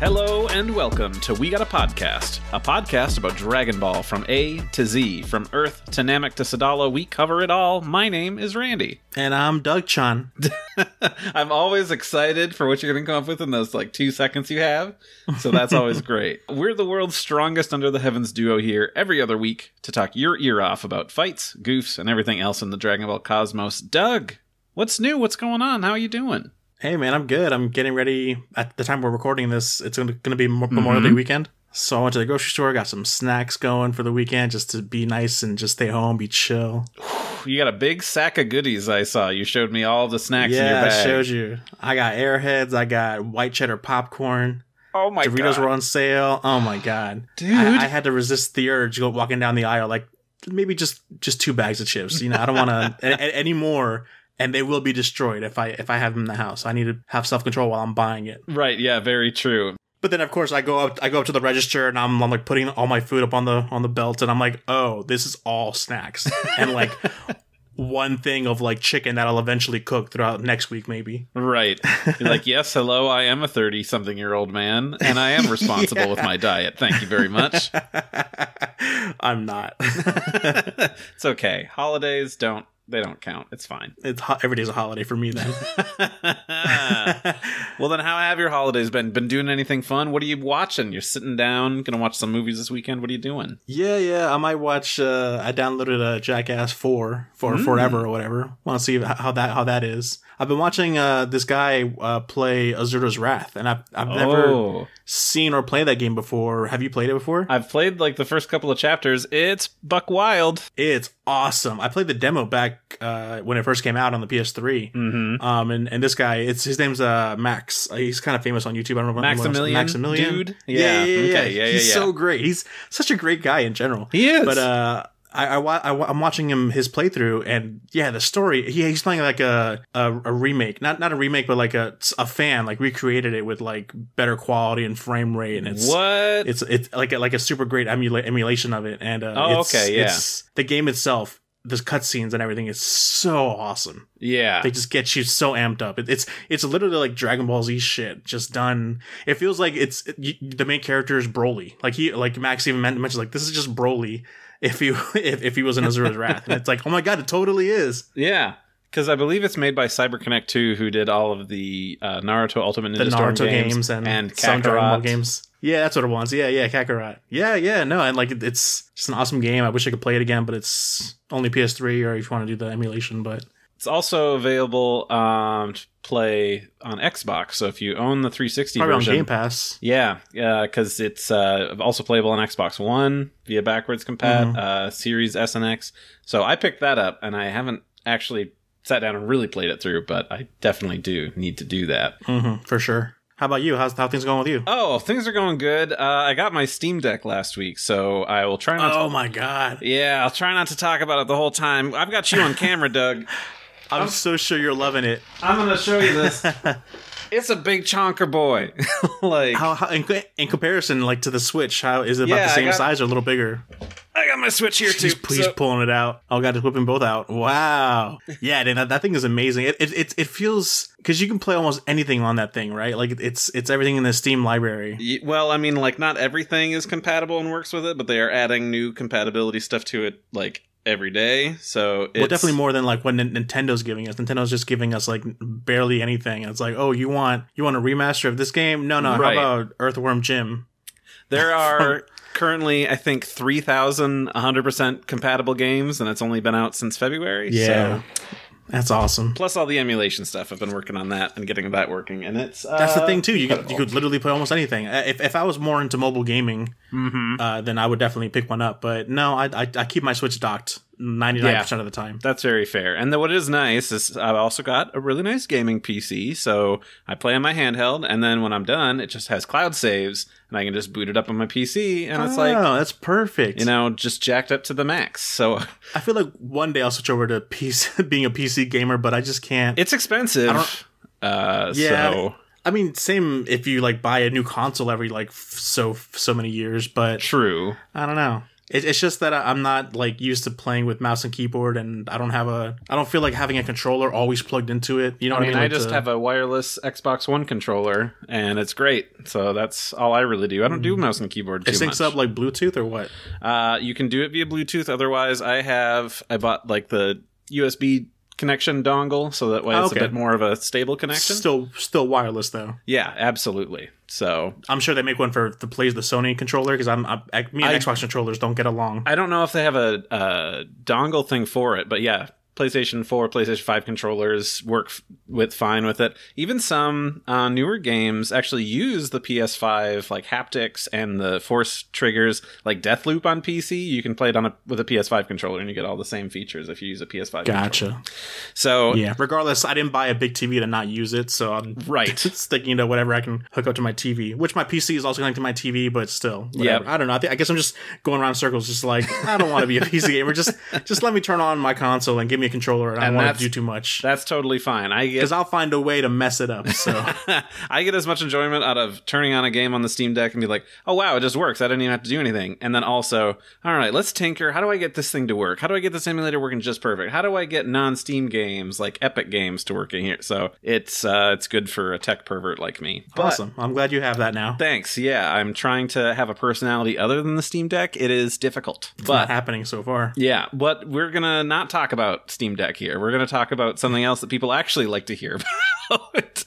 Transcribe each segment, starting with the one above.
Hello and welcome to We Gotta Podcast, a podcast about Dragon Ball from A to Z, from Earth to Namek to Sadala. We cover it all. My name is Randy. And I'm Doug Chan. I'm always excited for what you're going to come up with in those like two seconds you have. So that's always great. We're the world's strongest under the heavens duo here every other week to talk your ear off about fights, goofs, and everything else in the Dragon Ball cosmos. Doug, what's new? What's going on? How are you doing? Hey man, I'm good. I'm getting ready. At the time we're recording this, it's going to be Memorial Day mm-hmm. weekend. So I went to the grocery store, got some snacks going for the weekend just to be nice and just stay home, be chill. You got a big sack of goodies I saw. You showed me all the snacks in your yeah, I showed you. I got airheads, I got white cheddar popcorn. oh my god. Doritos god. were on sale. Oh my god. Dude. I, I had to resist the urge to go walking down the aisle like maybe just just two bags of chips. You know, I don't want to any more and they will be destroyed if I if I have them in the house. I need to have self-control while I'm buying it. Right, yeah, very true. But then of course I go up I go up to the register and I'm, I'm like putting all my food up on the on the belt and I'm like, "Oh, this is all snacks." and like one thing of like chicken that I'll eventually cook throughout next week maybe. Right. You're like, yes, hello, I am a 30 something year old man, and I am responsible with my diet. Thank you very much. I'm not. it's okay. Holidays don't they don't count. It's fine. it's ho- every day's a holiday for me then. well then how have your holidays been? Been doing anything fun? What are you watching? You're sitting down, gonna watch some movies this weekend. What are you doing? Yeah, yeah. I might watch. Uh, I downloaded a Jackass Four for forever or whatever. Want to see how that how that is. I've been watching uh, this guy uh, play Asura's Wrath, and I've I've never Oh. seen or played that game before. Have you played it before? I've played like the first couple of chapters. It's buck wild. It's awesome. I played the demo back uh, when it first came out on the PS3. Mm-hmm. Um, and, and this guy, it's his name's uh Max. Uh, he's kind of famous on YouTube. I don't know Maximilian Maximilian, dude? Yeah, Yeah, yeah, yeah. okay, yeah, yeah, He's yeah. so great. He's such a great guy in general. He is. But uh, I, I, I, I'm watching him his playthrough, and yeah, the story. He, he's playing like a, a a remake, not not a remake, but like a a fan like recreated it with like better quality and frame rate, and it's what? it's it's like a, like a super great emula- emulation of it. And uh, Oh, it's, okay, yeah. it's, the game itself, the cutscenes and everything is so awesome. yeah. They just get you so amped up. It, it's it's literally like Dragon Ball Z shit, just done. It feels like it's it, you, the main character is Broly. Like he like Max even men- mentioned like this is just Broly if he if, if he was in Asura's Wrath, and it's like oh my god, it totally is. Yeah, because I believe it's made by CyberConnect 2, who did all of the uh, Naruto Ultimate The Ninja Storm Naruto games, games, and, and some Dragon Ball games. Yeah, that's what it wants. Yeah, yeah, Kakarot. Yeah, yeah, no, and like it- it's just an awesome game. I wish I could play it again, but it's only PS3 or if you want to do the emulation. But It's also available um, to play on Xbox. So if you own the 360 probably version, on Game Pass. yeah, because it's uh, also playable on Xbox One via backwards compat, uh, Series S and X. So I picked that up, and I haven't actually sat down and really played it through, but I definitely do need to do that. hmm for sure. How about you? How's how things going with you? Oh, things are going good. Uh, I got my Steam Deck last week, so I will try not to Oh my god. Yeah, I'll try not to talk about it the whole time. I've got you on camera, Doug. I'm so sure you're loving it. I'm gonna show you this. it's a big chonker boy. like How, how in, in comparison, like to the Switch, how is it about Yeah, the same got- size or a little bigger? I got my Switch here too. He's, he's so- pulling it out. Oh god, he's whipping both out. Wow. Yeah, dude, that, that thing is amazing. It it it, it feels because you can play almost anything on that thing, right? Like it's it's everything in the Steam library. Well, I mean, like not everything is compatible and works with it, but they are adding new compatibility stuff to it like every day. So it's Well, definitely more than like what Nin- Nintendo's giving us. Nintendo's just giving us like barely anything. It's like, oh, you want you want a remaster of this game? No, no. Right. How about Earthworm Jim? There are currently, I think, 3,100% compatible games, and it's only been out since February. So. That's awesome. Plus all the emulation stuff. I've been working on that and getting that working, and it's uh, That's the thing too. You could, you could literally play almost anything. Uh, If, if I was more into mobile gaming, Mm-hmm. uh, then I would definitely pick one up. But no, I I, I keep my Switch docked ninety nine percent of the time. That's very fair. And then what is nice is I've also got a really nice gaming PC, so I play on my handheld, and then when I'm done, it just has cloud saves, and I can just boot it up on my PC, and it's like, oh, that's perfect. you know just jacked up to the max. So I feel like one day I'll switch over to PC, being a PC gamer, but I just can't. it's expensive. Uh, Yeah. So I mean, same if you like buy a new console every like f- so so many years, but true. I don't know. It, it's just that I'm not like used to playing with mouse and keyboard, and I don't have a. I don't feel like having a controller always plugged into it. You know I what mean, I mean? I Like just the- have a wireless Xbox One controller, and it's great. So that's all I really do. I don't do mouse and keyboard too It syncs much. up like Bluetooth or what? Uh, you can do it via Bluetooth. Otherwise, I have I bought like the USB connection dongle, so that way oh, it's Okay. a bit more of a stable connection. Still, still wireless though. yeah, absolutely. So I'm sure they make one for the plays the Sony controller because I'm, I'm me and I- Xbox controllers don't get along. I don't know if they have a, a dongle thing for it, but yeah, PlayStation 4, PlayStation 5 controllers work f- with fine with it. Even some uh, newer games actually use the PS5 like haptics and the force triggers, like Deathloop on PC. You can play it on a with a PS5 controller, and you get all the same features if you use a PS5. controller. Gotcha. So Yeah. Regardless, I didn't buy a big TV to not use it, so I'm Right. sticking to whatever I can hook up to my TV. Which my PC is also connected to my TV, but still, yeah. I don't know. I, think, I guess I'm just going around in circles, just like I don't want to be a PC gamer. Just just let me turn on my console and give me controller. and I And don't want to do too much that's totally fine. I get because I'll find a way to mess it up. So I get as much enjoyment out of turning on a game on the Steam Deck and be like, "Oh wow, it just works. I didn't even have to do anything." And then also, all right, let's tinker. How do I get this thing to work? How do I get the simulator working just perfect? How do I get non-Steam games like Epic games to work in here? So it's uh, it's good for a tech pervert like me. But awesome. I'm glad you have that now. Thanks. Yeah, I'm trying to have a personality other than the Steam Deck. It is difficult, It's not but happening so far. yeah, but we're gonna not talk about Steam Deck here. We're gonna talk about something else that people actually like to hear about,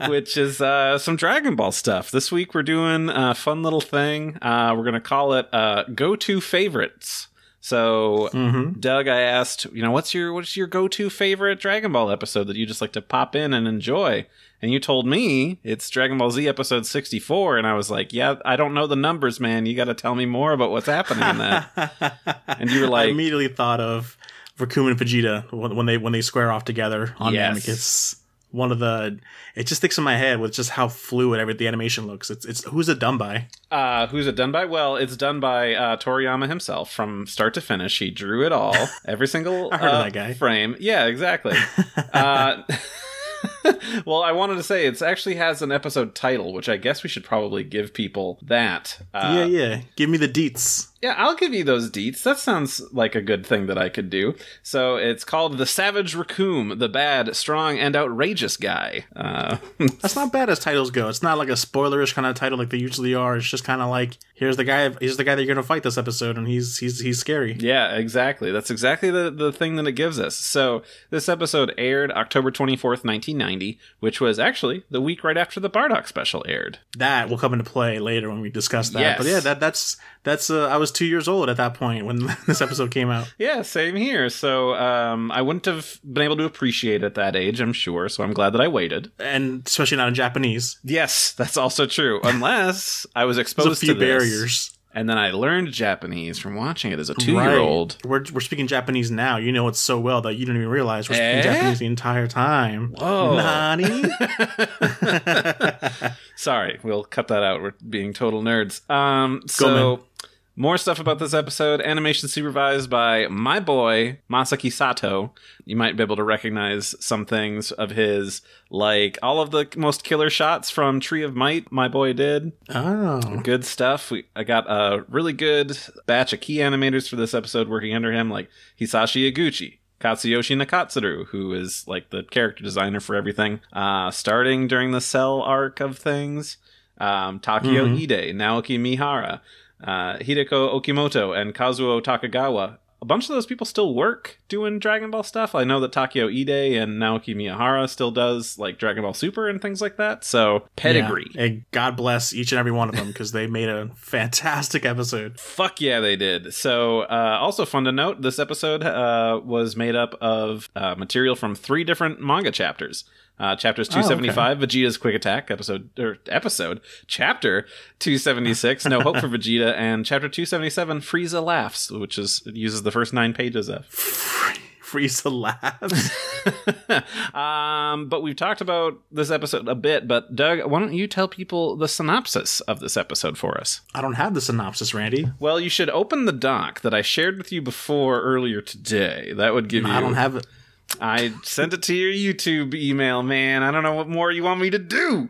which is uh, some Dragon Ball stuff. This week we're doing a fun little thing. Uh, we're gonna call it uh, "Go To Favorites." So, Mm-hmm. Doug, I asked, you know, what's your what's your go to favorite Dragon Ball episode that you just like to pop in and enjoy? And you told me it's Dragon Ball Z episode sixty four, and I was like, yeah, I don't know the numbers, man. You got to tell me more about what's happening in that. And you were like, I like, immediately thought of Recoome and Vegeta when, they when they square off together on Yes. Amicus. One of the it just sticks in my head with just how fluid every the animation looks. It's it's who's it done by? Uh, who's it done by? Well, it's done by uh, Toriyama himself from start to finish. He drew it all, every single I heard of uh, that guy. frame. Yeah, exactly. uh, well, I wanted to say it actually has an episode title, which I guess we should probably give people that. Uh, yeah, yeah. Give me the deets. yeah, I'll give you those deets. That sounds like a good thing that I could do. So it's called The Savage Recoome, the bad, strong, and outrageous guy. Uh, That's not bad as titles go. It's not like a spoilerish kind of title like they usually are. It's just kind of like here's the guy. Here's the guy that you're gonna fight this episode, and he's he's he's scary. Yeah, exactly. That's exactly the, the thing that it gives us. So, this episode aired October 24th, 1990, which was actually the week right after the Bardock special aired. That will come into play later when we discuss that. Yes. But yeah, that that's that's. Uh, I was two years old at that point when this episode came out. Yeah, same here. So, um, I wouldn't have been able to appreciate it at that age, I'm sure. So, I'm glad that I waited. and especially not in Japanese. Yes, that's also true. Unless I was exposed a few to this, barriers. And then I learned Japanese from watching it as a two-year-old. Right. We're, we're speaking Japanese now. You know it so well that you didn't even realize we're speaking Eh? Japanese the entire time. Whoa. Nani? Sorry, we'll cut that out. We're being total nerds. Um, so more stuff about this episode. Animation supervised by my boy Masaki Sato. You might be able to recognize some things of his, like all of the most killer shots from Tree of Might. My boy did oh. good stuff. We I got a really good batch of key animators for this episode working under him, like Hisashi Iguchi. Katsuyoshi Nakatsuru, who is like the character designer for everything, uh, starting during the Cell arc of things. Um, Takio Mhm. Ide, Naoki Miyahara, uh, Hideko Okimoto, and Kazuo Takagawa. A bunch of those people still work doing Dragon Ball stuff. I know that Takio Ide and Naoki Miyahara still does like Dragon Ball Super and things like that. So pedigree. Yeah. And God bless each and every one of them because they made a fantastic episode. Fuck yeah, they did. So, uh, also fun to note, this episode uh, was made up of uh, material from three different manga chapters. Uh, chapters Oh, okay. 275, Vegeta's Quick Attack, episode or episode, chapter 276, No Hope for Vegeta, and chapter 277, Frieza Laughs, which is uses the first nine pages of. Frieza laughs. um, but we've talked about this episode a bit. But Doug, why don't you tell people the synopsis of this episode for us? I don't have the synopsis, Randy. Well, you should open the doc that I shared with you before earlier today. That would give you. I don't have it. I sent it to your YouTube email, man. I don't know what more you want me to do.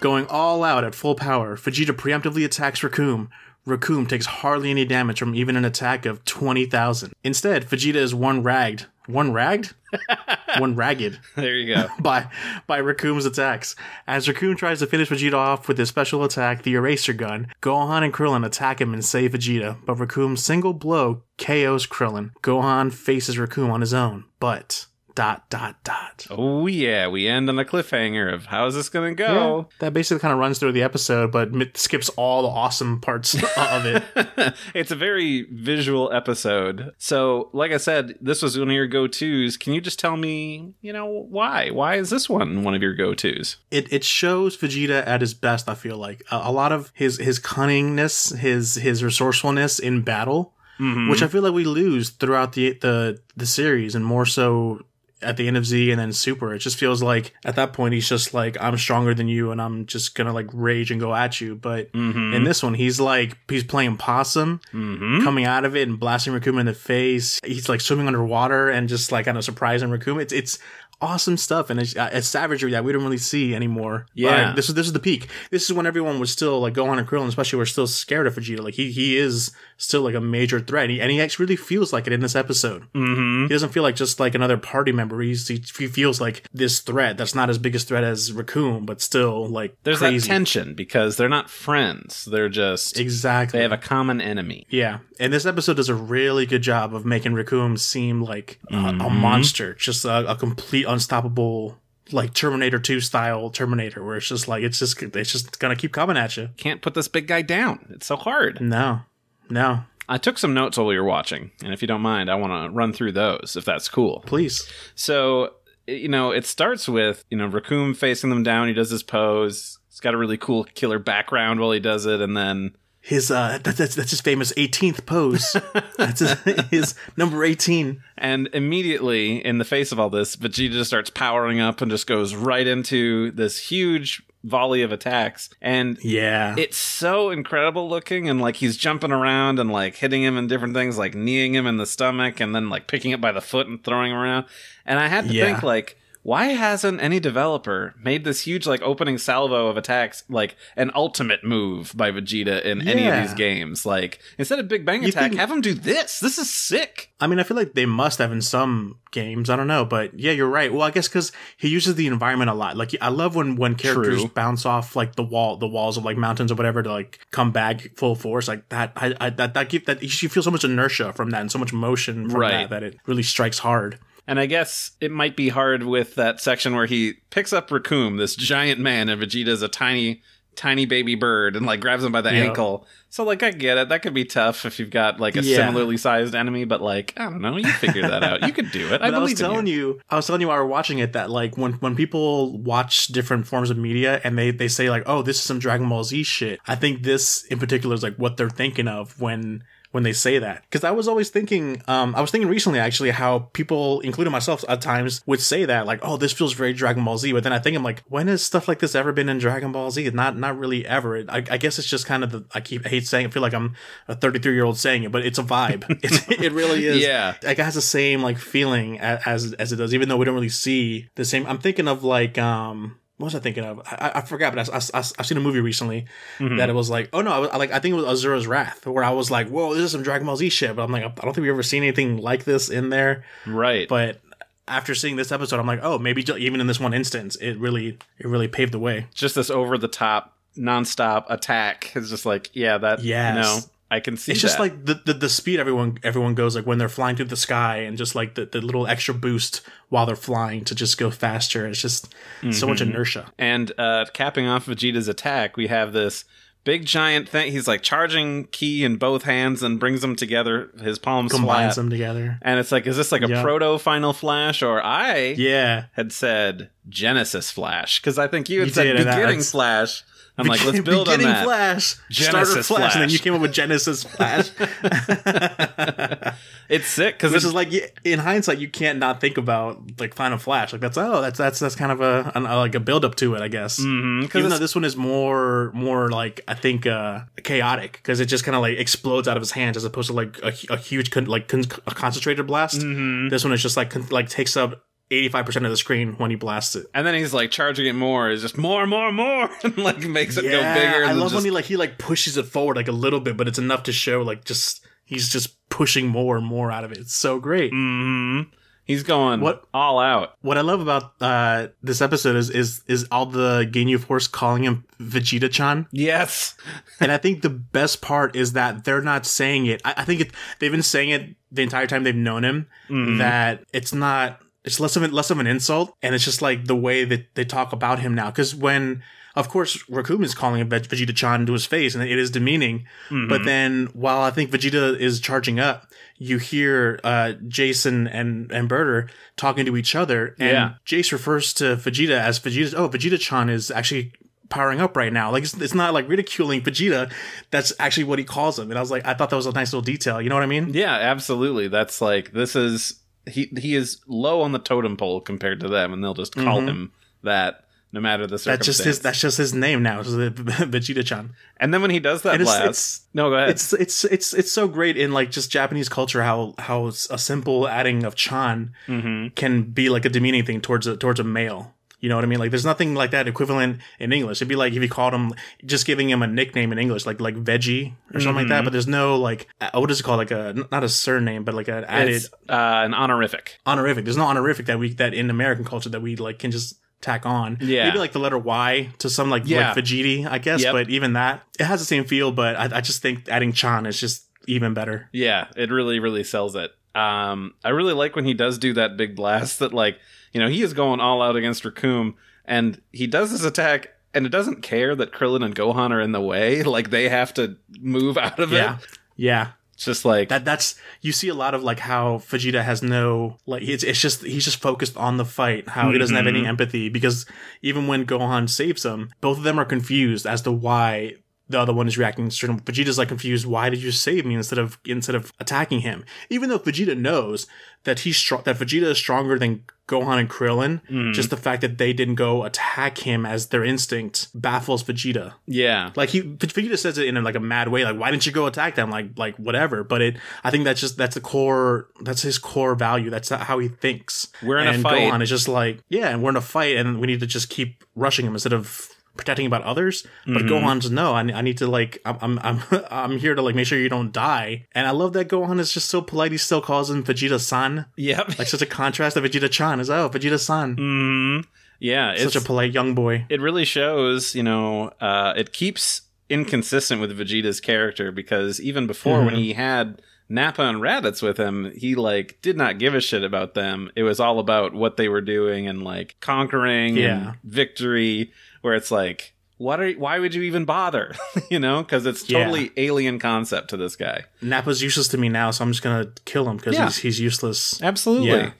Going all out at full power, Vegeta preemptively attacks Recoome. Recoome takes hardly any damage from even an attack of 20,000. Instead, Vegeta is one ragged. One ragged? one ragged There you go. by by Recoome's attacks. As Recoome tries to finish Vegeta off with his special attack, the Eraser Gun, Gohan and Krillin attack him and save Vegeta, but Recoome's single blow KOs Krillin. Gohan faces Recoome on his own, but dot dot dot. Oh yeah, we end on a cliffhanger of how's this gonna go? That basically kind of runs through the episode, but skips all the awesome parts of it. it's a very visual episode. So, like I said, this was one of your go-tos. Can you just tell me, you know, why? Why is this one one of your go-tos? it it shows Vegeta at his best. I feel like a, a lot of his his cunningness, his his resourcefulness in battle, mm-hmm. which I feel like we lose throughout the the the series, and more so at the end of Z and then Super. It just feels like at that point he's just like I'm stronger than you, and I'm just gonna like rage and go at you. But mm-hmm. in this one, he's like he's playing possum, mm-hmm. coming out of it and blasting Recoome in the face. He's like swimming underwater and just like kind of surprising Recoome. It's it's awesome stuff and it's, uh, it's savagery that we don't really see anymore. Yeah. Like, this is this is the peak. This is when everyone was still like Gohan and Krillin, especially, were still scared of Vegeta. Like he he is still like a major threat, he, and he actually really feels like it in this episode. Mm-hmm. He doesn't feel like just like another party member. He's, he, he feels like this threat that's not as big a threat as Recoome, but still like There's crazy. that tension because they're not friends. They're just exactly. they have a common enemy. Yeah, and this episode does a really good job of making Recoome seem like a, a monster, just a, a complete unstoppable, like Terminator Two style Terminator, where it's just like it's just it's just gonna keep coming at you. Can't put this big guy down. It's so hard. No, no, I took some notes while we were watching, and if you don't mind, I want to run through those if that's cool. please. So, you know, it starts with, you know, Recoome facing them down. He does his pose. He's got a really cool killer background while he does it. And then, His uh, that, that's that's his famous 18th pose. that's his, his number 18. and immediately in the face of all this, Vegeta just starts powering up and just goes right into this huge volley of attacks. And Yeah, it's so incredible looking and like he's jumping around and like hitting him in different things like kneeing him in the stomach and then like picking it by the foot and throwing him around and i had to Yeah. think like why hasn't any developer made this huge like opening salvo of attacks like an ultimate move by vegeta in any of these games like instead of big bang You attack have him do this this is sick I mean, I feel like they must have in some games. I don't know, but yeah, you're right. Well, I guess because he uses the environment a lot. Like, I love when when characters True. bounce off like the wall, the walls of like mountains or whatever to like come back full force. Like that, I, I that that give that you feel so much inertia from that and so much motion from Right. that that it really strikes hard. And I guess it might be hard with that section where he picks up Recoome, this giant man, and Vegeta's a tiny, tiny baby bird, and like grabs him by the Yeah. ankle. So like I get it. That could be tough if you've got like a Yeah. similarly sized enemy, but like I don't know, you figure that out. You could do it. I I, was telling you. you. I was telling you while we were watching it that like when when people watch different forms of media and they they say like, oh, this is some Dragon Ball Z shit. I think this in particular is like what they're thinking of when when they say that. Because i was always thinking um i was thinking recently actually how people including myself at times would say that like oh this feels very dragon ball z but then i think i'm like when has stuff like this ever been in dragon ball z? Not not really ever. I, I guess it's just kind of the i keep I hate saying i feel like i'm a 33 year old saying it but it's a vibe. It's, it really is. Yeah. like it has the same like feeling as as it does even though we don't really see the same. I'm thinking of like um what was I thinking of? I, I forgot, but I, I, I, have seen a movie recently mm-hmm. that it was like, oh no, I was, I like I think it was Asura's Wrath, where I was like, whoa, this is some Dragon Ball Z shit. But I'm like, I don't think we've ever seen anything like this in there. Right. But after seeing this episode, I'm like, oh, maybe even in this one instance, it really it really paved the way. just this over the top, nonstop attack is just like, yeah, that Yes. no, I can see It's just that. like the, the the speed everyone everyone goes like when they're flying through the sky and just like the, the little extra boost while they're flying to just go faster. It's just so much Mm-hmm. inertia. And uh, capping off Vegeta's attack, we have this big giant thing. He's like charging key in both hands and brings them together. His palms Combines flat. them together. And it's like, is this like a Yeah. proto Final Flash? Or I Yeah. had said Genesis Flash because I think you had You said did, beginning Flash. I'm like, let's build on Beginning that. Flash, Genesis Flash, and then you came up with Genesis Flash. It's sick because This is like in hindsight, you can't not think about like Final Flash. Like that's oh, that's that's that's kind of a, an, like a build up to it, I guess. Mhm, 'cause Even though this one is more more like I think uh chaotic because it just kind of like explodes out of his hands as opposed to like a, a huge con- like con- a concentrated blast. Mm-hmm. This one is just like con- like takes up 85% of the screen when he blasts it. And then he's like charging it more, is just more, more, more, and like makes it go bigger. I love just, when he like he like pushes it forward like a little bit, but it's enough to show like just he's just pushing more and more out of it. It's so great. Mm-hmm. He's going What- all out. What I love about uh this episode is is is all the Ginyu Force calling him Vegeta Chan. Yes. and I think the best part is that they're not saying it. I, I think it, they've been saying it the entire time they've known him. Mhm. That it's not. It's less of an, less of an insult, and it's just like the way that they talk about him now. Because when, of course, is calling Vegeta Chan to his face, and it is demeaning. Mhm. But then, while I think Vegeta is charging up, you hear uh, Jason and and Burter talking to each other, and Yeah. Jeice refers to Vegeta as Vegeta. Oh, Vegeta Chan is actually powering up right now. Like it's, it's not like ridiculing Vegeta. That's actually what he calls him. And I was like, I thought that was a nice little detail. You know what I mean? Yeah, absolutely. That's like this is he he is low on the totem pole compared to them, and they'll just call Mhm. him that no matter the That's just his. That's just his name now. Vegeta Chan. and then when he does that it's- blast, it's- no, go ahead. It's it's it's it's so great in like just Japanese culture how how a simple adding of Chan hmm can be like a demeaning thing towards a towards a male. You know what I mean? Like there's nothing like that equivalent in English. It'd be like if you called him just giving him a nickname in English, like like veggie or something like that. But there's no like what is it called? Like a not a surname, but like an added uh, an honorific. honorific. There's no honorific that we that in American culture that we like can just tack on. Yeah. Maybe like the letter Y to some like Yeah. like Vegeti, I guess. Yep. But even that, it has the same feel. But I, I just think adding Chan is just even better. Yeah, it really, really sells it. Um, I really like when he does do that big blast that, like, you know, he is going all out against Recoome, and he does this attack, and it doesn't care that Krillin and Gohan are in the way. Like, they have to move out of Yeah. it. Yeah. It's just like, That that's you see a lot of like how Vegeta has no like it's it's just he's just focused on the fight, how he doesn't have any Mhm. empathy because even when Gohan saves him, both of them are confused as to why the other one is reacting to certain Vegeta's like confused, why did you save me instead of instead of attacking him? Even though Vegeta knows that he's strong that Vegeta is stronger than Gohan and Krillin, Mhm. just the fact that they didn't go attack him as their instinct baffles Vegeta yeah. like he Vegeta says it in like a mad way like why didn't you go attack them like like whatever but it i think that's just that's the core that's his core value that's how he thinks We're in a fight. Gohan is just like yeah and we're in a fight and we need to just keep rushing him instead of protecting about others but Mhm. Gohan's no I, I need to like I'm, I'm I'm I'm here to like make sure you don't die and I love that Gohan is just so polite he still calls him Vegeta San Yep. like such a contrast to Vegeta Chan is oh Vegeta San Mhm. Yeah. It's, such a polite young boy it really shows, you know, uh, it keeps inconsistent with Vegeta's character because even before when Mhm. he had Nappa and Raditz with him, he like did not give a shit about them. It was all about what they were doing and like conquering Yeah. and victory. Where it's like, what are? Why would you even bother? you know, because it's Yeah. totally alien concept to this guy. Nappa's useless to me now so I'm just gonna kill him because Yeah. he's, he's useless Absolutely. Yeah.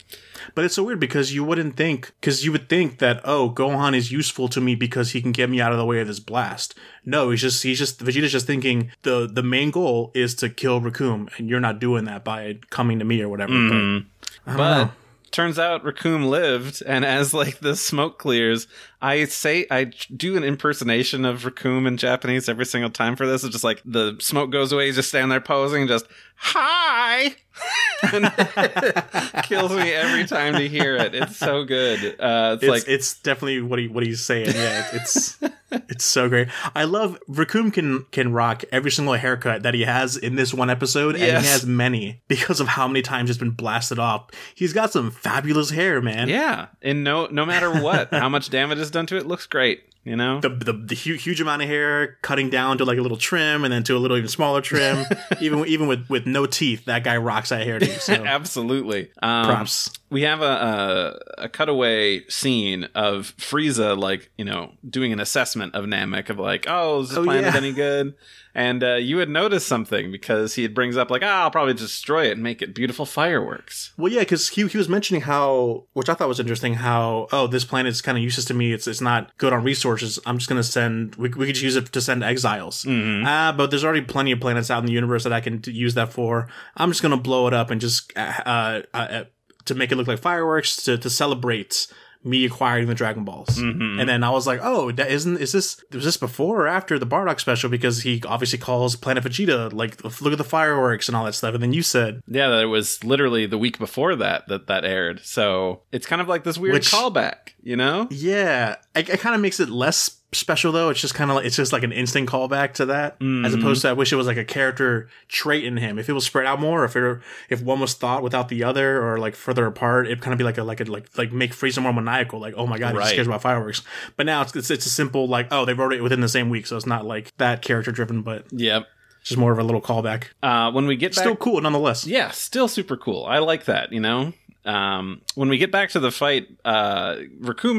But it's so weird because you wouldn't think, because you would think that, oh, Gohan is useful to me because he can get me out of the way of this blast. No, he's just, he's just, Vegeta's just thinking the, the main goal is to kill Recoome, and you're not doing that by coming to me or whatever. Mhm. But, don't But turns out Recoome lived, and as like the smoke clears, I say I do an impersonation of Recoome in Japanese every single time for this. It's just like the smoke goes away, he's just standing there posing, just hi, and kills me every time to hear it. It's so good. Uh, it's, It's, like it's definitely what he what he's saying. Yeah, it's it's so great. I love Recoome can can rock every single haircut that he has in this one episode, and he has many because of how many times it's been blasted off. He's got some fabulous hair, man. yeah, and no no matter what, how much damage is done to it, looks great. You know, the the, the huge, huge amount of hair cutting down to like a little trim and then to a little even smaller trim even even with with no teeth that guy rocks that hair too so absolutely. Um, props we have a, a a cutaway scene of Frieza like you know doing an assessment of Namek of like oh is this Oh, planet yeah. any good and uh, you had noticed something because he brings up like ah I'll probably destroy it and make it beautiful fireworks well yeah because he, he was mentioning how which i thought was interesting how oh this planet is kind of useless to me it's it's not good on resources i'm just gonna send we, we could use it to send exiles Mhm. Ah, but there's already plenty of planets out in the universe that I can t- use that for. I'm just gonna blow it up and just uh, uh, uh, to make it look like fireworks to, to celebrate me acquiring the Dragon Balls. Mhm. And then I was like, oh, that isn't is this was this before or after the Bardock special? Because he obviously calls Planet Vegeta like look at the fireworks and all that stuff. And then you said Yeah, that it was literally the week before that that that aired. So it's kind of like this weird Which- callback, you know? Yeah, it, it kind of makes it less special though. It's just kind of like it's just like an instant callback to that, as Mhm. opposed to I wish it was like a character trait in him. If it was spread out more, if it if one was thought without the other, or like further apart, it kind of be like a like a like like make Frieza more maniacal. Like oh my god, Right. he scares about fireworks. But now it's, it's it's a simple like oh they wrote it within the same week, so it's not like that character driven, but Yep. it's just more of a little callback. Uh, when we get back, Still cool nonetheless. yeah, still super cool. I like that. You know, um, when we get back to the fight, uh,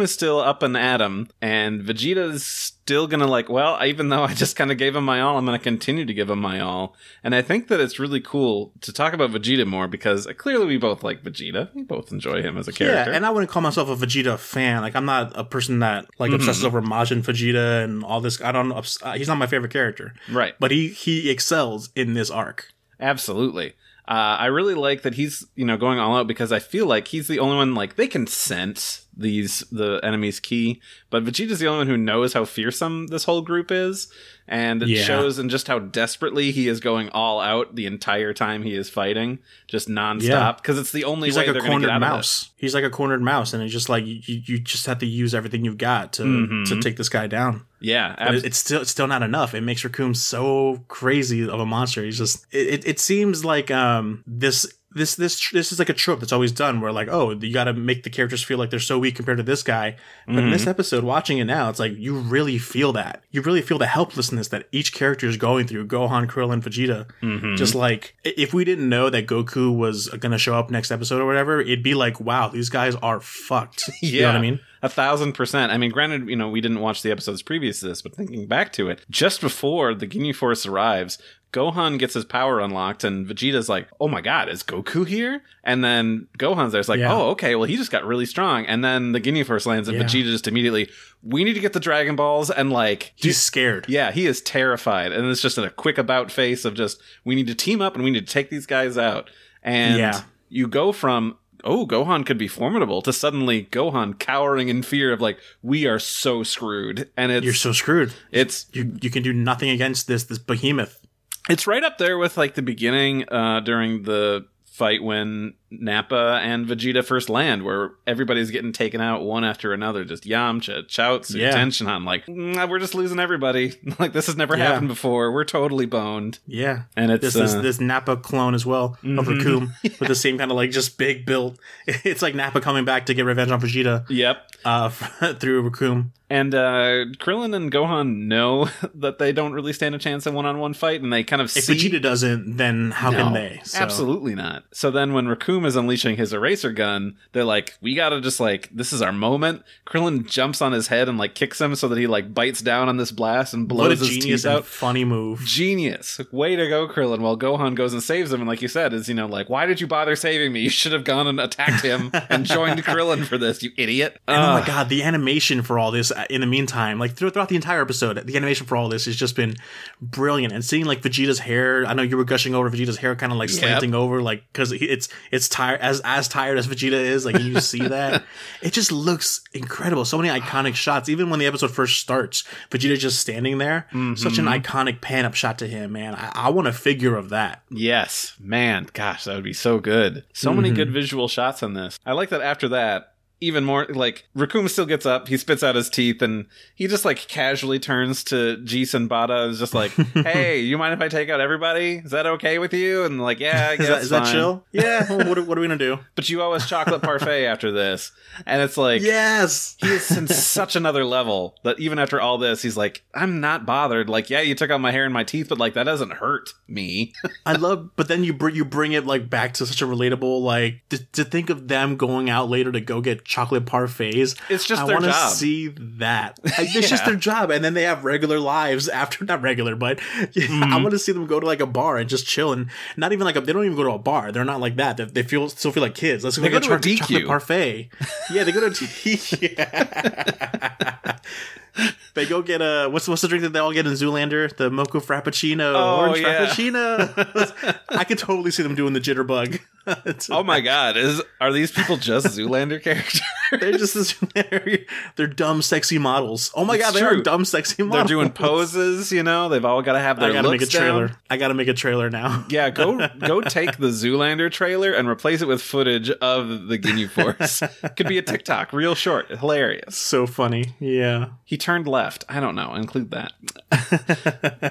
is still up and at him, and Vegeta's still gonna like. Well, even though I just kind of gave him my all, I'm gonna continue to give him my all. And I think that it's really cool to talk about Vegeta more because clearly we both like Vegeta. We both enjoy him as a character. Yeah, and I wouldn't call myself a Vegeta fan. Like I'm not a person that like Mhm. obsesses over Majin Vegeta and all this. I don't. Uh, he's not my favorite character, right. but he he excels in this arc. Absolutely. Uh, I really like that he's you know going all out because I feel like he's the only one like they can sense these the enemy's key, but Vegeta's the only one who knows how fearsome this whole group is, and it Yeah. shows in just how desperately he is going all out the entire time he is fighting, just nonstop Yeah. because it's the only He's way like a they're going get cornered mouse. He's like a cornered mouse, and it's just like you, you just have to use everything you've got to Mhm. to take this guy down. Yeah, ab- it- it's still it's still not enough. It makes Recoome so crazy of a monster. He's just it, it, it seems like um this this this this is like a trope that's always done where like oh you got to make the characters feel like they're so weak compared to this guy. But in this episode, watching it now, it's like you really feel that. You really feel the helplessness that each character is going through. Gohan, Krillin, Vegeta. Mhm. Just like if we didn't know that Goku was going to show up next episode or whatever, it'd be like, wow, these guys are fucked. You know what I mean? A thousand percent. I mean, granted, you know, we didn't watch the episodes previous to this, but thinking back to it, just before the Ginyu Force arrives, Gohan gets his power unlocked, and Vegeta's like, "Oh my god, is Goku here?" And then Gohan's there's like, Yeah. "Oh, okay, well he just got really strong." And then the Ginyu Force lands, and Yeah. Vegeta just immediately, "We need to get the Dragon Balls," and like, He's scared. yeah, he is terrified, and it's just a quick about face of just, "We need to team up, and we need to take these guys out." And Yeah. you go from oh gohan could be formidable to suddenly gohan cowering in fear of like we are so screwed and it's You're so screwed. it's You you can do nothing against this this behemoth. it's right up there with like the beginning uh during the fight when Nappa and Vegeta first land, where everybody's getting taken out one after another. Just Yamcha, Chaozu, Yeah. Tenshinhan. Like "Mm, we're just losing everybody. like this has never Yeah. happened before. We're totally boned. Yeah. And it's This this uh, this Nappa clone as well of Mhm. Recoome with the same kind of like just big build. It's like Nappa coming back to get revenge on Vegeta yep. uh through Recoome. And uh, Krillin and Gohan know that they don't really stand a chance in one-on-one fight, and they kind of If see Vegeta doesn't, then how No, can they? So- Absolutely not. So then when Recoome is unleashing his eraser gun, they're like, we gotta just like, this is our moment. Krillin jumps on his head and like kicks him so that he like bites down on this blast and blows his genius teeth out. funny move. Genius. Way to go, Krillin. While Gohan goes and saves him, and like you said, is, you know, like, why did you bother saving me? You should have gone and attacked him and joined Krillin for this, you idiot. And oh my god, the animation for all this in the meantime, like throughout the entire episode, the animation for all this has just been brilliant. And seeing like Vegeta's hair, I know you were gushing over Vegeta's hair, kind of like Yep. slanting over, like because it's it's tired as as tired as Vegeta is. Like you see that, it just looks incredible. So many iconic shots. Even when the episode first starts, Vegeta just standing there, such an iconic pan up shot to him. Man, I, I want a figure of that. Yes, man, gosh, that would be so good. So many Mhm. good visual shots on this. I like that after that, even more like Recoome still gets up, he spits out his teeth, and he just like casually turns to and Bada and is just like, Hey, you mind if I take out everybody? Is that okay with you? And like, yeah, I guess Is that, is that fine. chill? Yeah. Well, what, are- what are we gonna do? But you owe us chocolate parfait after this. And it's like yes. he is in such another level that even after all this, he's like, I'm not bothered. Like, yeah, you took out my hair and my teeth, but like that doesn't hurt me. I love, but then you br- you bring it like back to such a relatable like to, to think of them going out later to go get chocolate parfaits. It's just I wanna see that. It's just their job, and then they have regular lives after. Not regular, but I Mhm. want to see them go to like a bar and just chill, and not even like a, they don't even go to a bar. They're not like that. They, they feel still feel like kids. Let's go They get go to a choc- chocolate parfait. Yeah, they go to D- yeah. They go get a what's what's the drink that they all get in Zoolander? The mocha frappuccino, Oh, orange yeah. frappuccino. I could totally see them doing the jitterbug. Oh my god, is are these people just Zoolander characters? They're just this, they're dumb, sexy models. Oh my It's god, they true. are dumb, sexy models. They're doing poses, you know. They've all got to have their I gotta make a trailer. down. I gotta make a trailer now. Yeah, go go take the Zoolander trailer and replace it with footage of the Ginyu Force. Could be a TikTok, real short, hilarious. So funny. Yeah. He turned left. I don't know. Include that.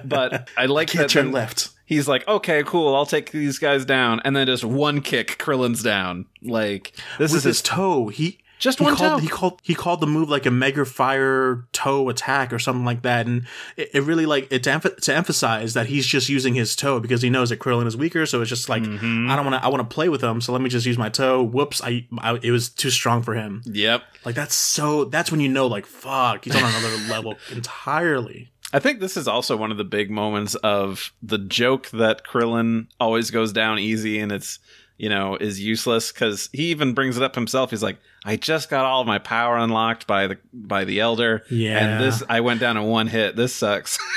But I like that. turn left. He's like, okay, cool. I'll take these guys down, and then just one kick, Krillin's down. Like this With is his toe. He just he one called, toe. He called he called the move like a mega fire toe attack or something like that, and it, it really like it to, emph- to emphasize that he's just using his toe because he knows that Krillin is weaker. So it's just like Mm-hmm. I don't want to I want to play with him, so let me just use my toe. Whoops! I, I it was too strong for him. Yep. Like that's so that's when you know like fuck he's on another level entirely. I think this is also one of the big moments of the joke that Krillin always goes down easy and it's, you know, is useless because he even brings it up himself. He's like, I just got all of my power unlocked by the by the Elder, Yeah. and this I went down in one hit. This sucks.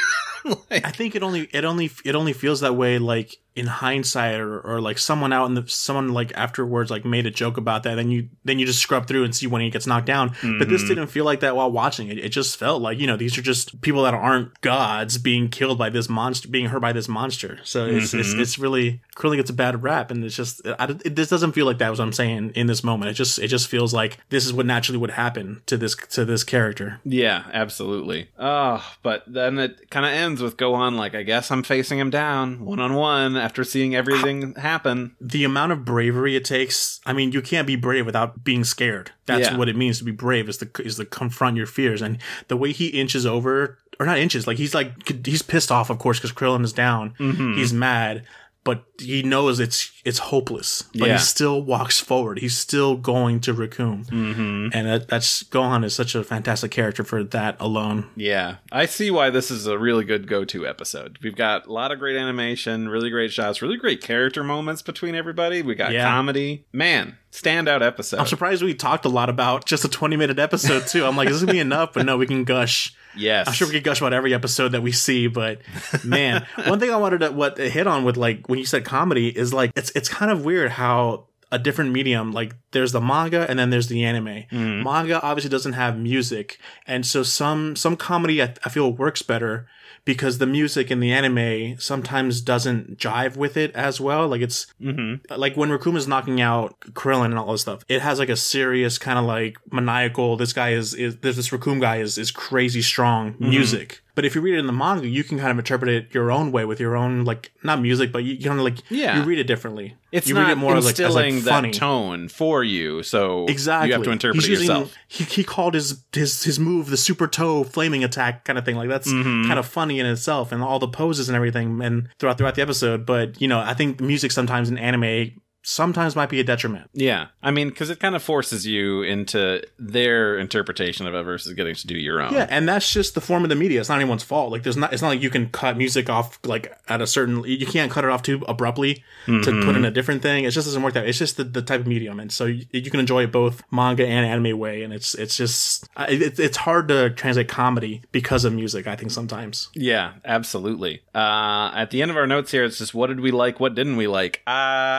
Like, I think it only it only it only feels that way like in hindsight or, or like someone out in the someone like afterwards like made a joke about that then you then you just scrub through and see when he gets knocked down but this Mhm. didn't feel like that while watching it it just felt like you know these are just people that aren't gods being killed by this monster being hurt by this monster so it's it's, Mhm. it's really Krillin gets a bad rap and it's just I, it, this doesn't feel like that was what I'm saying in this moment it just it just feels like this is what naturally would happen to this to this character yeah, absolutely. Oh, but then it kind of ends with Gohan like, I guess I'm facing him down one on one after seeing everything happen. the amount of bravery it takes i mean you can't be brave without being scared that's Yeah. what it means to be brave is to is to confront your fears and the way he inches over or not inches like he's like he's pissed off of course because krillin is down Mhm. he's mad but he knows it's it's hopeless but Yeah. he still walks forward he's still going to Recoome Mm-hmm. and that, that's Gohan is such a fantastic character for that alone Yeah, I see why this is a really good go-to episode. We've got a lot of great animation, really great shots, really great character moments between everybody. We got Yeah. comedy. Man, standout episode. I'm surprised we talked a lot about just a 20 minute episode too. I'm like, is this gonna be enough? But no, we can gush. Yes. I'm sure we could gush about every episode that we see, but man, one thing I wanted to what hit on with like when you said comedy is like it's it's kind of weird how a different medium like there's the manga and then there's the anime. Mhm. Manga obviously doesn't have music, and so some some comedy I, I feel works better because the music in the anime sometimes doesn't jive with it as well. Like it's Mhm. like when Rakuma's knocking out Krillin and all this stuff, it has like a serious kind of like maniacal. This guy is is this, this Recoome guy is is crazy strong music. But if you read it in the manga, you can kind of interpret it your own way with your own like not music, but you, you kind of like Yeah. you read it differently. It's you not read it more as like, as instilling like funny. that tone for you, so Exactly. you have to interpret He's it using- yourself. He, he called his his his move the super toe flaming attack kind of thing. Like that's Mhm. kind of funny in itself, and all the poses and everything, and throughout throughout the episode. But you know, I think music sometimes in anime sometimes might be a detriment. Yeah, I mean, because it kind of forces you into their interpretation of it versus getting to do your own. Yeah, and that's just the form of the media. It's not anyone's fault. Like there's not it's not like you can cut music off like at a certain you can't cut it off too abruptly to Mhm. put in a different thing. It just doesn't work that. It's just the, the type of medium, and so you, you can enjoy it both manga and anime way. And it's it's just it, it's hard to translate comedy because of music. I think sometimes. Yeah, absolutely. Uh, at the end of our notes here, it's just what did we like, what didn't we like? Uh,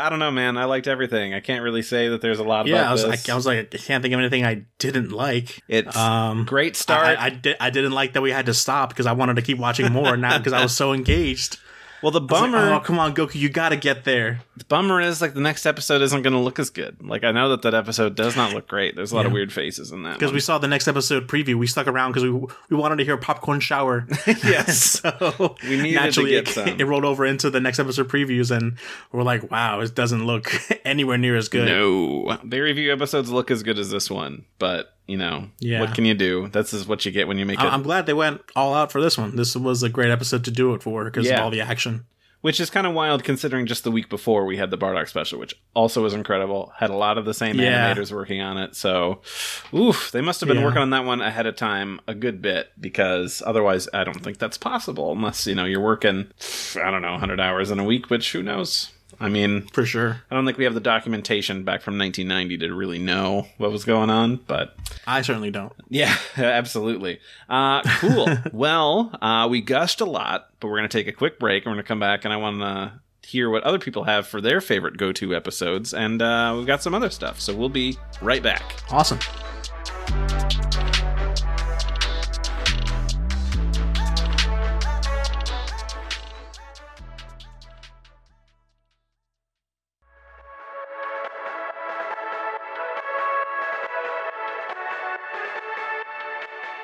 I don't know, man. I liked everything. I can't really say that there's a lot Yeah, I was this. like, I was like I can't think of anything I didn't like. it's Um, great start. I, I, I, did, I didn't like that we had to stop because I wanted to keep watching more, not because I was so engaged. Well, the was like, bummer, oh, come on, Goku, you got to get there. the bummer is like the next episode isn't going to look as good. Like I know that that episode does not look great. There's a lot of weird faces in that. because we saw the next episode preview. We stuck around because we we wanted to hear popcorn shower. Yes. so We needed to naturally get it, some. it rolled over into the next episode previews, and we're like, wow, it doesn't look anywhere near as good. No, they review episodes look as good as this one, but you know, Yeah. what can you do? This is what you get when you make it. I'm glad they went all out for this one. This was a great episode to do it for because Yeah. of all the action. Which is kind of wild considering just the week before we had the Bardock special, which also was incredible. Had a lot of the same Yeah. animators working on it. So, oof, they must have been working on that one ahead of time a good bit because otherwise I don't think that's possible unless, you know, you're working, I don't know, 100 hours in a week, which who knows? I mean, For sure. I don't think we have the documentation back from 1990 to really know what was going on, but I certainly don't. yeah, absolutely. Uh, cool. well, uh, we gushed a lot, but we're going to take a quick break and we're going to come back and I want to hear what other people have for their favorite go to episodes. And uh, we've got some other stuff. So we'll be right back. Awesome.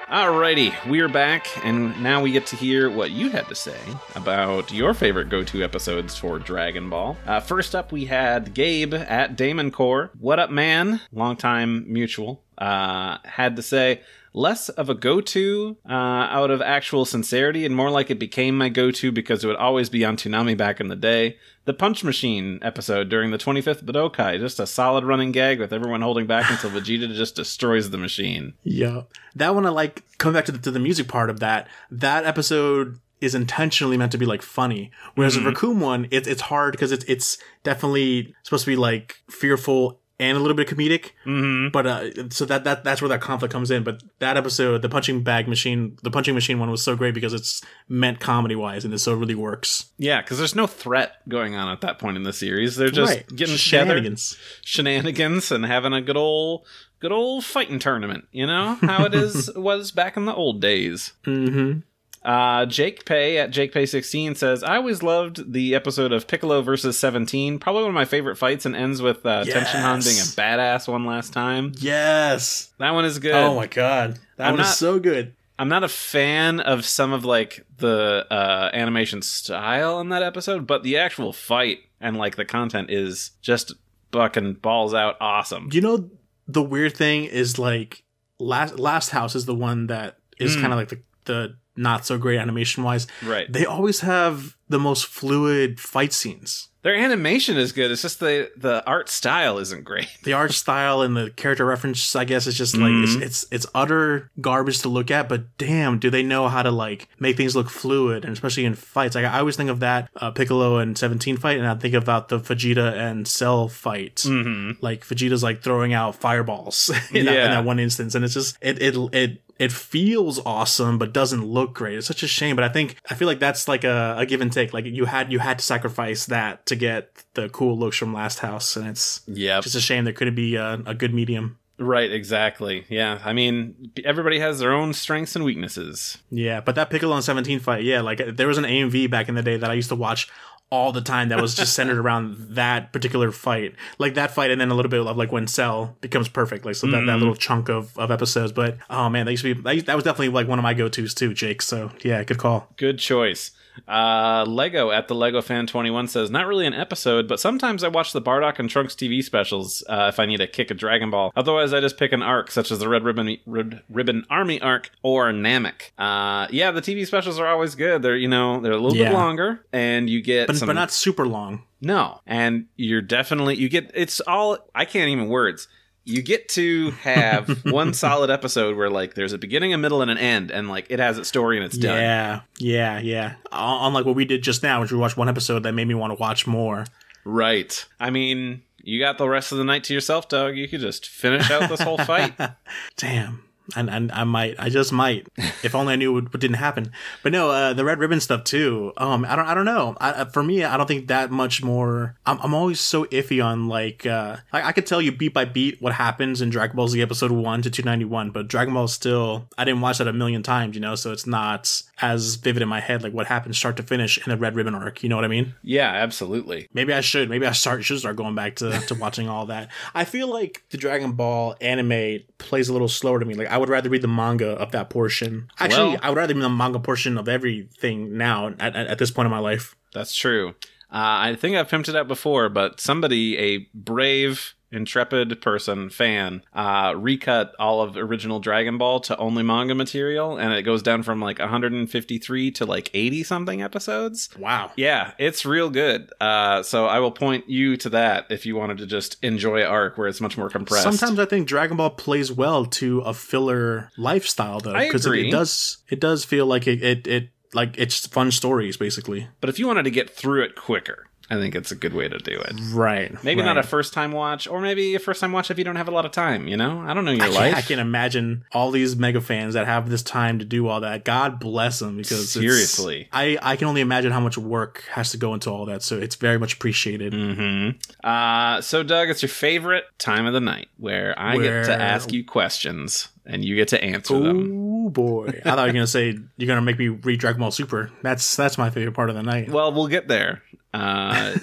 Alrighty, we're back, and now we get to hear what you had to say about your favorite go to episodes for Dragon Ball. Uh, first up, we had Gabe at Damon Core. What up, man? Longtime mutual. Uh, had to say, less of a go to uh, out of actual sincerity and more like it became my go to because it would always be on Toonami back in the day. The Punch Machine episode during the 25th Budokai, just a solid running gag with everyone holding back until Vegeta just destroys the machine. Yeah. That one I like coming back to the, to the music part of that. That episode is intentionally meant to be like funny. Whereas the Recoome one, it, it's hard because it's it's definitely supposed to be like fearful and a little bit comedic. Mm-hmm. But uh, so that that that's where that conflict comes in. But that episode, the punching bag machine, the punching machine one was so great because it's meant comedy wise, and it so really works. Yeah, because there's no threat going on at that point in the series. They're just Right. getting shenanigans. shenanigans, and having a good old, good old fighting tournament. You know how it is was back in the old days. Mm-hmm. Uh, Jake Pay at Jake Pay 16 says, I always loved the episode of Piccolo versus 17. Probably one of my favorite fights and ends with uh, Tenshin Han being a badass one last time. Yes. That one is good. Oh my god, that I'm one not- is so good. I'm not a fan of some of like the uh, animation style in that episode, but the actual fight and like the content is just fucking balls out awesome. You know, the weird thing is like last last house is the one that is Mm. kind of like the the not so great animation wise. Right. They always have the most fluid fight scenes. Their animation is good. It's just the the art style isn't great. The art style and the character reference, I guess, is just like Mhm. it's, it's it's utter garbage to look at. But damn, do they know how to like make things look fluid, and especially in fights. Like I always think of that uh, Piccolo and Seventeen fight, and I think about the Vegeta and Cell fight. Mm-hmm. like Vegeta's like throwing out fireballs in, that, in that one instance, and it's just it it it it feels awesome, but doesn't look great. It's such a shame, but I think I feel like that's like a, a give and take. Like you had you had to sacrifice that to get the cool looks from Last House, and it's yeah, just a shame there couldn't be a, a good medium. Right, exactly. Yeah. I mean, everybody has their own strengths and weaknesses. Yeah, but that Piccolo and Seventeen fight, yeah, like there was an AMV back in the day that I used to watch all the time that was just centered around that particular fight like that fight and then a little bit of like when cell becomes perfect like so that, that Mhm. little chunk of, of episodes but oh man that used to be that, used- that was definitely like one of my go-to's too jake so yeah good call Good choice. Uh, Lego at the Lego Fan 21 says, Not really an episode, but sometimes I watch the Bardock and Trunks TV specials uh, if I need a kick of Dragon Ball. Otherwise, I just pick an arc, such as the Red Ribbon, Red Ribbon Army arc or Namek. Uh, yeah, the TV specials are always good. They're, you know, they're a little Yeah. bit longer, and you get but, some. but not super long No, and you're definitely you get it's all I can't even words. You get to have one solid episode where like there's a beginning, a middle, and an end, and like it has its story and it's done. yeah yeah yeah Un- unlike what we did just now which we watched one episode that made me want to watch more Right. I mean, you got the rest of the night to yourself, Doug. You could just finish out this whole fight. Damn. And, and I might, I just might, if only I knew what, what didn't happen. But no, uh, the red ribbon stuff too. Um, I don't, I don't know. I, uh, for me, I don't think that much more. I'm, I'm always so iffy on like, uh, I, I could tell you beat by beat what happens in Dragon Ball Z episode one to 291, but Dragon Ball still, I didn't watch that a million times, you know, so it's not as vivid in my head like what happened start to finish in the red ribbon arc. You know what I mean? yeah, absolutely. Maybe I should. Maybe I start should start going back to, to watching all that. I feel like the Dragon Ball anime plays a little slower to me. Like I would rather read the manga of that portion. Actually, Well- I would rather read the manga portion of everything now at, at, this point in my life. That's true. Uh, I think I've pimped it out before, but somebody, a brave, intrepid person, fan, uh, recut all of original Dragon Ball to only manga material, and it goes down from like 153 to like 80 something episodes. Wow. Yeah, it's real good. Uh, so I will point you to that if you wanted to just enjoy arc where it's much more compressed. Sometimes I think Dragon Ball plays well to a filler lifestyle though, because it, it does it does feel like it, it it like it's fun stories basically. But if you wanted to get through it quicker, I think it's a good way to do it. Right. Maybe not a first time watch, or maybe a first time watch if you don't have a lot of time. You know, I don't know your I life. can't, I can imagine all these mega fans that have this time to do all that. God bless them because it's- Seriously. I I can only imagine how much work has to go into all that. So it's very much appreciated. hmm Uh, so, Doug, it's your favorite time of the night where I get to ask you questions and you get to answer them. Oh boy! I thought you were gonna say you're gonna make me read Dragon Ball Super. That's that's my favorite part of the night. Well, we'll get there. Uh,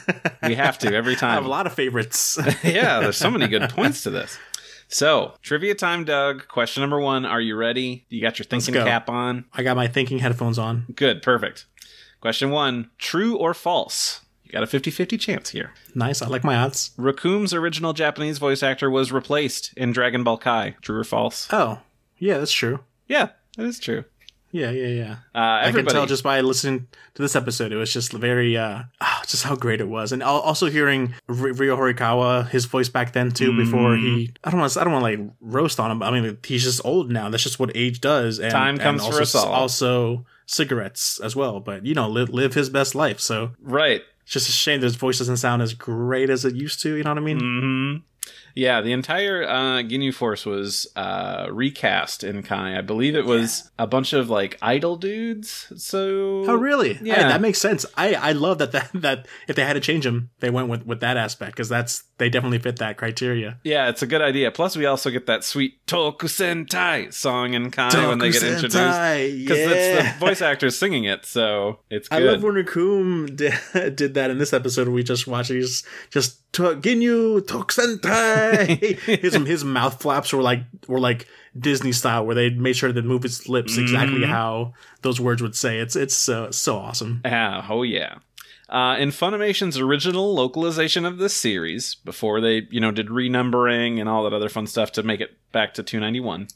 we have to every time. I have a lot of favorites. yeah, there's so many good points to this. So, trivia time, Doug. Question number one Are you ready? You got your thinking cap on? I got my thinking headphones on. Good, perfect. Question one True or false? You got a 50 50 chance here. Nice. I like my odds. Recoome's original Japanese voice actor was replaced in Dragon Ball Kai. True or false? Oh, yeah, that's true. Yeah, that is true. Yeah, yeah, yeah. Uh, I can tell just by listening to this episode. It was just very, uh, ah, just how great it was, and also hearing R- Ryo Horikawa, his voice back then too. Before he, I don't want, to, I don't want to like roast on him. But I mean, he's just old now. That's just what age does. And, Time and comes for also, us all. Also, cigarettes as well. But you know, live live his best life. So right. it's just a shame that his voice doesn't sound as great as it used to. You know what I mean? hmm Yeah, the entire uh, Ginyu Force was uh, recast in Kai. I believe it was a bunch of like idol dudes. So Oh, really? Yeah. Hey, that makes sense. I, I love that, that that if they had to change them, they went with, with that aspect because that's they definitely fit that criteria. Yeah, it's a good idea. Plus, we also get that sweet Toku Sentai song in Kai when they get introduced because it's the voice actors singing it. So it's I love when Recoome did, did that in this episode we just watched. He's just Ginyu Tokusentai. his his mouth flaps were like were like Disney style, where they made sure to move his lips exactly Mhm. how those words would say. It's it's so so awesome. Ah, oh yeah. Uh, in Funimation's original localization of this series, before they, you know, did renumbering and all that other fun stuff to make it back to 291,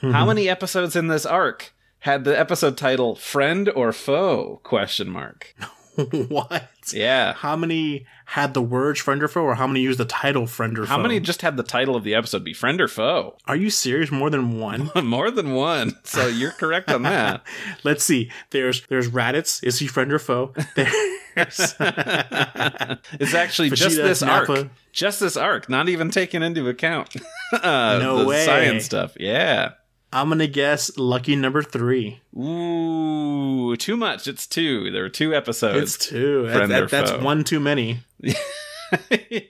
Mm-hmm. how many episodes in this arc had the episode title "Friend or Foe?" Question mark. what? Yeah. How many had the words friend or foe, or how many used the title friend or How foe? How many just had the title of the episode be "Friend or Foe"? Are you serious? More than one? More than one. So you're correct on that. Let's see. There's there's Raditz. Is he friend or foe? There's it's actually just this arc. Just this arc, not even taking into account uh, No the way. science stuff. Yeah. I'm gonna guess lucky number three. Ooh, too much. It's two. There were two episodes. It's two. That- that- that's foe. one too many.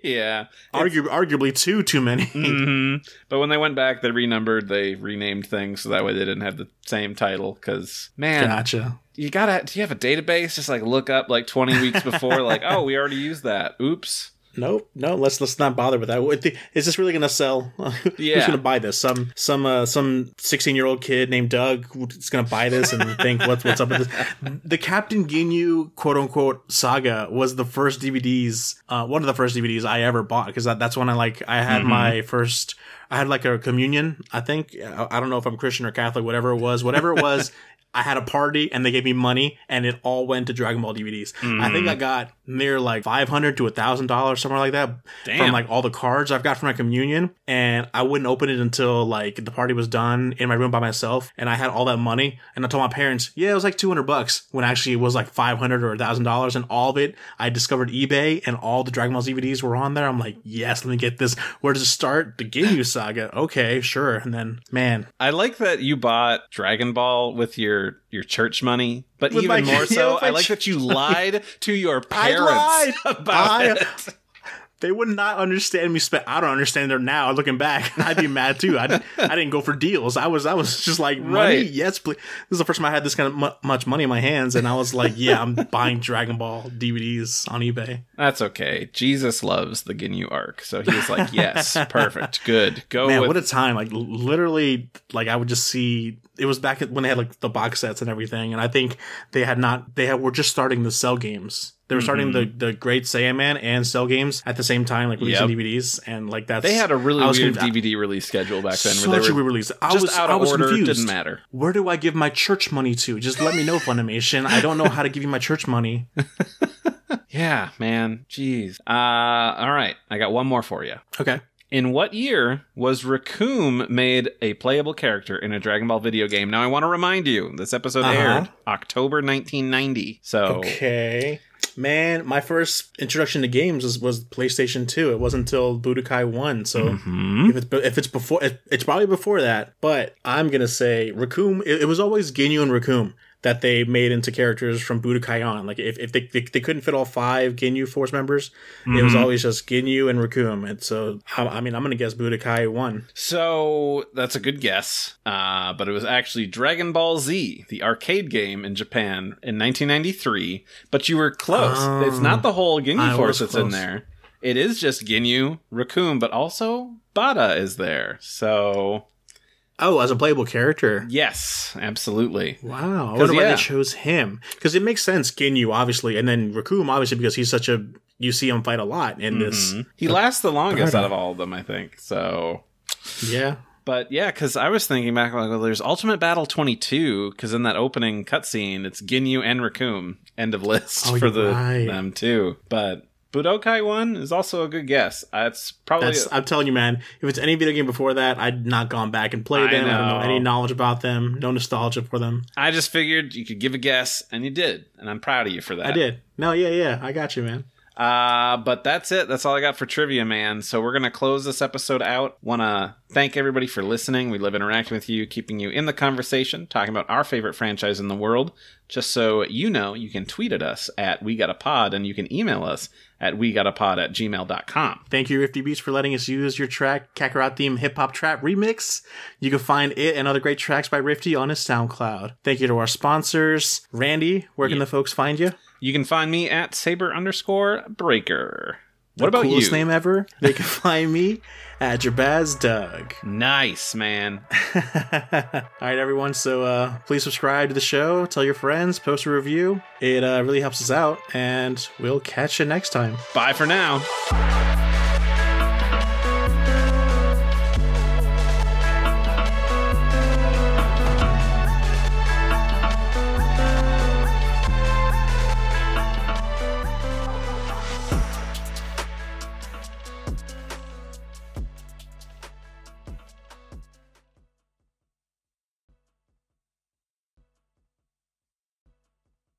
yeah. Argu- arguably two too many. hmm But when they went back, they renumbered, they renamed things so that way they didn't have the same title. Because, man, Gotcha. You gotta, do you have a database? Just like look up like 20 weeks before, like, oh, we already used that. Oops. Nope. No. Let's let's not bother with that. Is this really gonna sell? yeah. Who's gonna buy this? Some some uh, some 16 year old kid named Doug who's gonna buy this and think what's what's up with this. The Captain Ginyu quote unquote saga was the first DVDs. Uh, one of the first DVDs I ever bought because that, that's when I like I had Mm-hmm. my first. I had like a communion. I think I don't know if I'm Christian or Catholic, whatever it was, whatever it was. I had a party and they gave me money and it all went to Dragon Ball DVDs. I Mm-hmm. think I got near like five hundred to a thousand dollars, somewhere like that, Damn. from like all the cards I've got for my communion. And I wouldn't open it until like the party was done in my room by myself, and I had all that money. And I told my parents, yeah, it was like two hundred bucks when actually it was like five hundred or a thousand dollars. And all of it, I discovered eBay and all the Dragon Ball DVDs were on there. I'm like, yes, let me get this. Where does it start? The Ginyu Saga. Okay, sure. And then, man, I like that you bought Dragon Ball with your your church money, but With even my- more yeah, so, with my I like ch- that you lied to your I parents lied. about I- it. They would not understand me spend I don't understand it now looking back. I'd be mad too. I, I didn't go for deals. I was I was just like money. Right. Yes, please. This is the first time I had this kind of mu- much money in my hands and I was like, yeah, I'm buying Dragon Ball DVDs on eBay. That's okay. Jesus loves the Ginyu arc, so he was like, "Yes, perfect, good, go Man, with." what a time. Like literally like I would just see it was back when they had like the box sets and everything and I think they had not they had, were just starting the cell games. They were starting the, the Great Saiyaman and Cell games at the same time, like releasing Yep. DVDs, and like that's they had a really weird DVD release schedule back then, such where they a were weird release. I just was out I of was order. confused. Didn't matter. Where do I give my church money to? Just let me know, Funimation. I don't know how to give you my church money. Yeah, man. Jeez. Uh, all right. I got one more for you. Okay. In what year was Recoome made a playable character in a Dragon Ball video game? Now, I want to remind you, this episode Uh-huh. aired October 1990. So Okay. Man, my first introduction to games was, was PlayStation 2. It wasn't until Budokai 1. So Mm-hmm. if it's if it's before, it- it's probably before that. But I'm gonna say Recoome. It, it was always Ginyu and Recoome that they made into characters from Budokai on. Like if, if they, they they couldn't fit all five Ginyu Force members, it was always just Ginyu and Recoome. And so I, I mean, I'm gonna guess Budokai one. So that's a good guess, uh, but it was actually Dragon Ball Z, the arcade game in Japan in 1993. But you were close. Oh, it's not the whole I Ginyu was Force that's in there. It is just Ginyu, Recoome, but also Burter is there. So Oh, as a playable character. yes, absolutely. Wow, I wonder why yeah. they chose him because it makes sense. Ginyu, obviously, and then Recoome, obviously, because he's such a you see him fight a lot in this. Mhm. He lasts the longest out of all of them, I think. So Yeah, But yeah, because I was thinking back, like, well, there's Ultimate Battle 22, because in that opening cutscene, it's Ginyu and Recoome. End of list Oh, for the right. them too. But Budokai one is also a good guess. Uh, it's probably that's. I'm telling you, man. If it's any video game before that, I'd not gone back and played I them. I don't know know. any knowledge about them. No nostalgia for them. I just figured you could give a guess, and you did, and I'm proud of you for that. I did. No, yeah, yeah. I got you, man. Uh, but that's it. That's all I got for trivia, man. So we're gonna close this episode out. Wanna thank everybody for listening. We love interacting with you, keeping you in the conversation, talking about our favorite franchise in the world. Just so you know, you can tweet at us at We Got a Pod, and you can email us at We Got a Pod at gmail.com. Thank you, Rifti Beats, for letting us use your track, Kakarot Theme Hip Hop Trap Remix. You can find it and other great tracks by Rifty on his SoundCloud. Thank you to our sponsors. Randy, where can Yeah. the folks find you? You can find me at Saber underscore Breaker. What the about coolest you? name ever? They can find me at Drabaz Doug. Nice, man. All right, everyone. So uh, please subscribe to the show, tell your friends, post a review. It uh, really helps us out, and we'll catch you next time. Bye for now.